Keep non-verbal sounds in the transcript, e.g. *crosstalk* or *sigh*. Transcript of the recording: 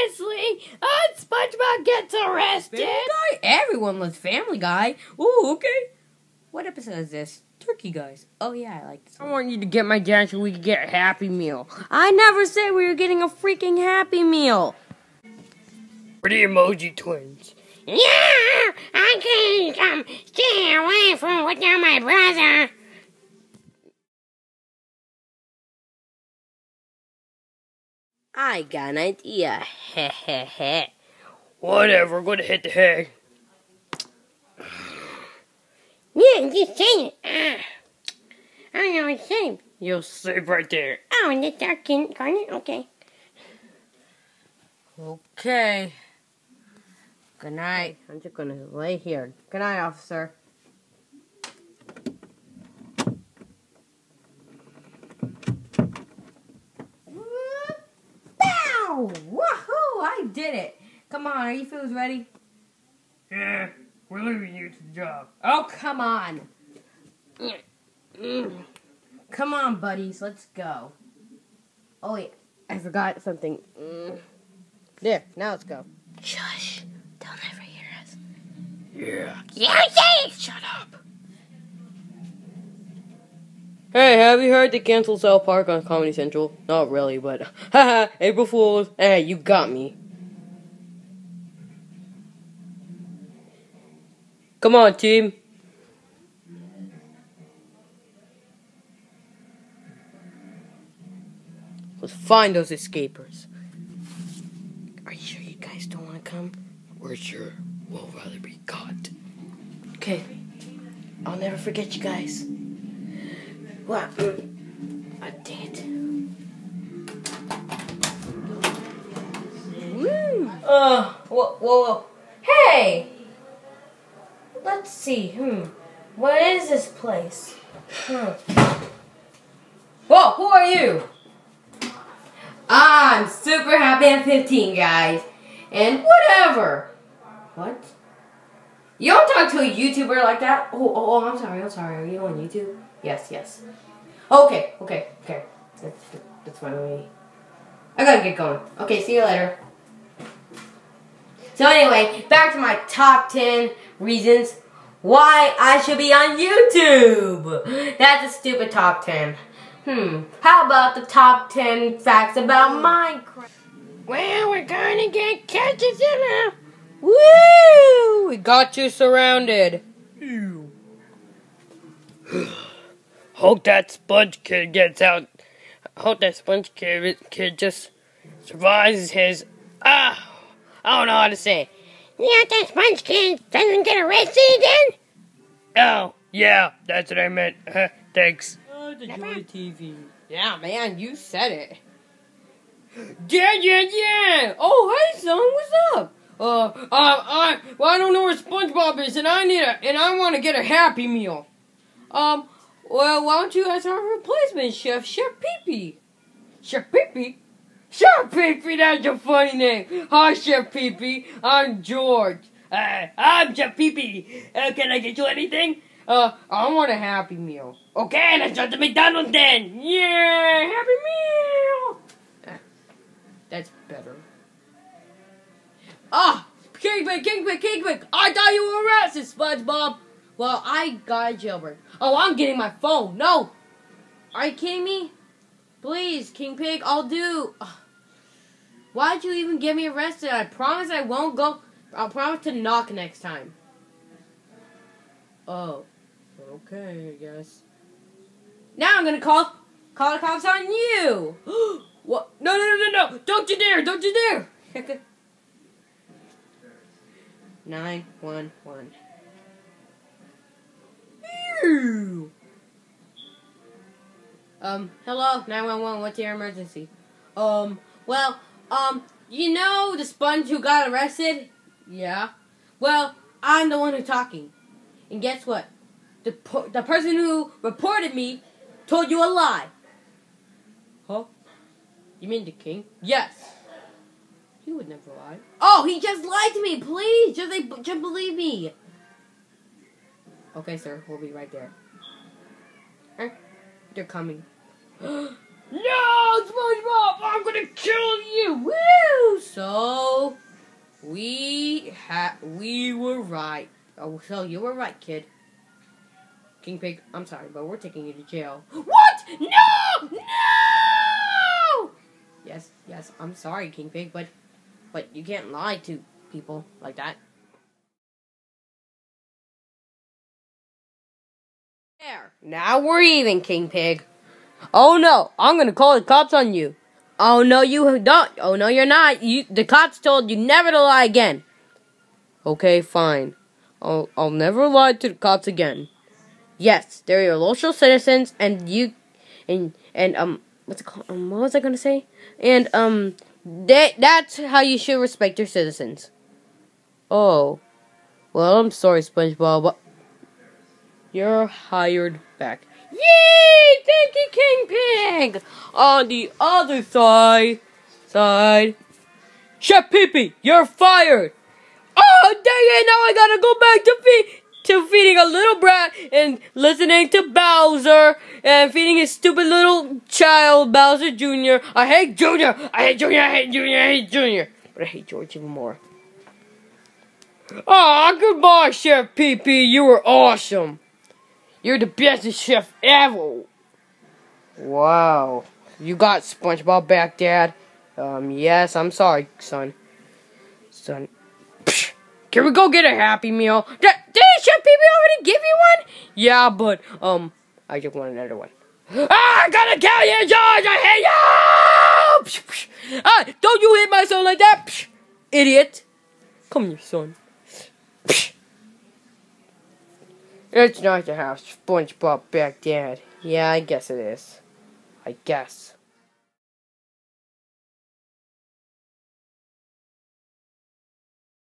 Seriously? SpongeBob gets arrested? Family Guy? Everyone loves Family Guy. Ooh, okay. What episode is this? Turkey Guys. Oh yeah, I like this. I want you to get my dad so we can get a Happy Meal. I never said we were getting a freaking Happy Meal. We're the Emoji Twins. Yeah, I can't um, stay away from without my brother. I got an idea. Heh heh heh. Whatever, we're gonna hit the hay. Yeah, just say it. Ah. I don't know what to say. You'll sleep right there. Oh, in the dark corner? Okay. Okay. Good night. I'm just gonna lay here. Good night, officer. Did it. Come on, are you fools ready? Yeah, we're leaving you to the job. Oh, come on. Come on, buddies, let's go. Oh, wait, I forgot something. There, now let's go. Shush. They'll never hear us. Yeah. Yeah, say it. Shut up. Hey, have you heard they canceled South Park on Comedy Central? Not really, but haha, *laughs* April Fools. Hey, you got me. Come on, team. Let's find those escapers. Are you sure you guys don't want to come? We're sure. We'll rather be caught. Okay. I'll never forget you guys. Wow. I did. it. Woo. Uh, whoa, whoa, whoa. Hey! Let's see. Hmm. What is this place? Hmm. Whoa, who are you? I'm super happy at 15, guys. And whatever. What? You don't talk to a YouTuber like that? Oh, oh, oh, I'm sorry, I'm sorry. Are you on YouTube? Yes, yes. Okay, okay, okay. That's, that's with me. I gotta get going. Okay, see you later. So anyway, back to my top 10 reasons why I should be on YouTube. That's a stupid top 10. Hmm, how about the top 10 facts about Minecraft? Well, we're gonna get catches in a. Woo! We got you surrounded. *sighs* Hope that sponge kid gets out. Hope that sponge kid, kid just survives his. Ah! I don't know how to say. it. Yeah, that sponge kid doesn't get arrested again? Oh, yeah, that's what I meant. *laughs* Thanks. Oh, the Joy TV. Yeah, man, you said it. *gasps* Yeah, yeah, yeah! Oh, hey, son, what's up? Uh, uh, I, well, I don't know where SpongeBob is, and I need a, and I want to get a Happy Meal. Um, well, why don't you ask our replacement chef, Chef Pee Pee? Chef Pee Pee? Chef Pee Pee, that's a funny name. Hi, Chef Pee Pee. I'm George. Uh, I'm Chef Pee Pee. Uh, can I get you anything? Uh, I want a Happy Meal. Okay, let's go to McDonald's then. Yeah, Happy Meal. Uh, that's better. Ah, Kingpin, Kingpin, Kingpin! I thought you were arrested, SpongeBob. Well, I got jailbreak. Oh, I'm getting my phone. No, are you kidding me? Please, King Pig, I'll do. Why'd you even get me arrested? I promise I won't go. I'll promise to knock next time. Oh, okay, I guess. Now I'm gonna call call the cops on you. *gasps* what? No, no, no, no, no! Don't you dare! Don't you dare! *laughs* Nine one one. Ew. Um, hello, 911, what's your emergency? Um, well, um, you know the sponge who got arrested? Yeah. Well, I'm the one who's talking. And guess what? The, the person who reported me told you a lie. Huh? You mean the king? Yes. He would never lie. Oh, he just lied to me. Please, just, just believe me. Okay, sir, we'll be right there. They're coming. *gasps* No, SpongeBob, I'm gonna kill you. Woo! So we ha we were right. Oh, so you were right, kid. King Pig, I'm sorry, but we're taking you to jail. *gasps* What? No! No! Yes, yes, I'm sorry, King Pig, but but you can't lie to people like that. There. Now we're even, King Pig. Oh no, I'm gonna call the cops on you. Oh no, you don't. Oh no, you're not. You, the cops told you never to lie again. Okay, fine. I'll, I'll never lie to the cops again. Yes, they're your local citizens, and you, and and um, what's it called? Um, what was I gonna say? And um, they, that's how you should respect your citizens. Oh, well, I'm sorry, SpongeBob. You're hired back. Yay! Thank you, King Pig! On the other side, side, Chef Pee you're fired! Oh, dang it, now I gotta go back to feed, to feeding a little brat and listening to Bowser and feeding his stupid little child, Bowser Jr. I hate Junior! I hate Junior, I hate Junior, I hate Junior! But I hate George even more. Aw, goodbye, Chef Pee you were awesome! You're the best chef ever. Wow. You got SpongeBob back, Dad? Um, yes, I'm sorry, son. Son. Psh, can we go get a Happy Meal? Did, did Chef Pee already give you one? Yeah, but, um, I just want another one. Ah, I gotta kill you, George! I hate you! Psh, psh. Ah, don't you hit my son like that, idiot! Come here, son. It's nice to have SpongeBob back, Dad. Yeah, I guess it is. I guess.